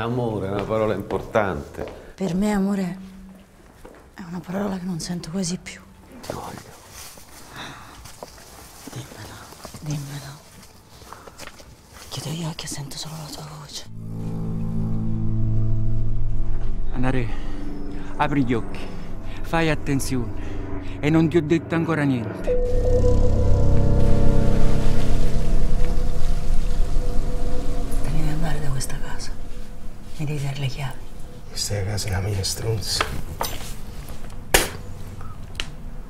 Amore è una parola importante. Per me amore è una parola che non sento quasi più. Ti voglio. Dimmelo, dimmelo. Chiudo gli occhi e sento solo la tua voce. Anare, apri gli occhi, fai attenzione e non ti ho detto ancora niente. Mi devi dare le chiavi. Questa casa è la mia stronza.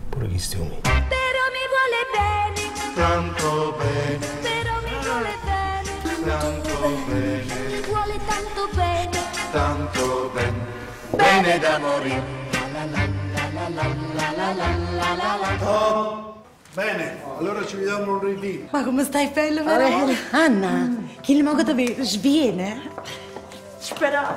Pure gli stiumi. Però mi vuole bene, Tanto bene, però mi vuole bene, tanto bene, mi vuole tanto bene. tanto bene. Bene da morire. Bene, allora ci vediamo lunedì. Ma come stai bello, Varela? Anna, chi ne mogo dove sviene? Speravo.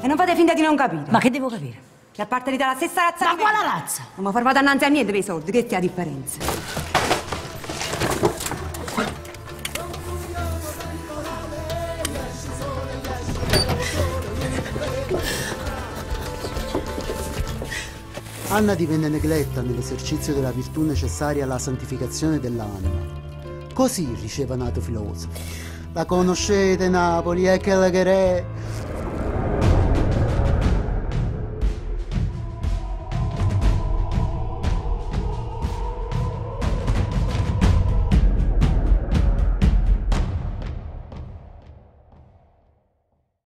E non fate finta di non capire. Ma che devo capire? Che appartenete alla stessa razza Ma di quale razza? Non mi fermate annanzi a niente per i soldi, che è la differenza? Anna divenne negletta nell'esercizio della virtù necessaria alla santificazione dell'anima. Così riceva nato filosofo. La conoscete Napoli, è che è.